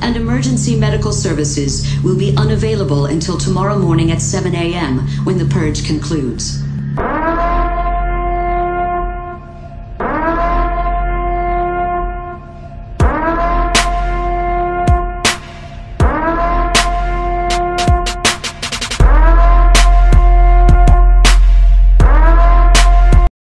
and emergency medical services will be unavailable until tomorrow morning at 7 a.m. when the purge concludes.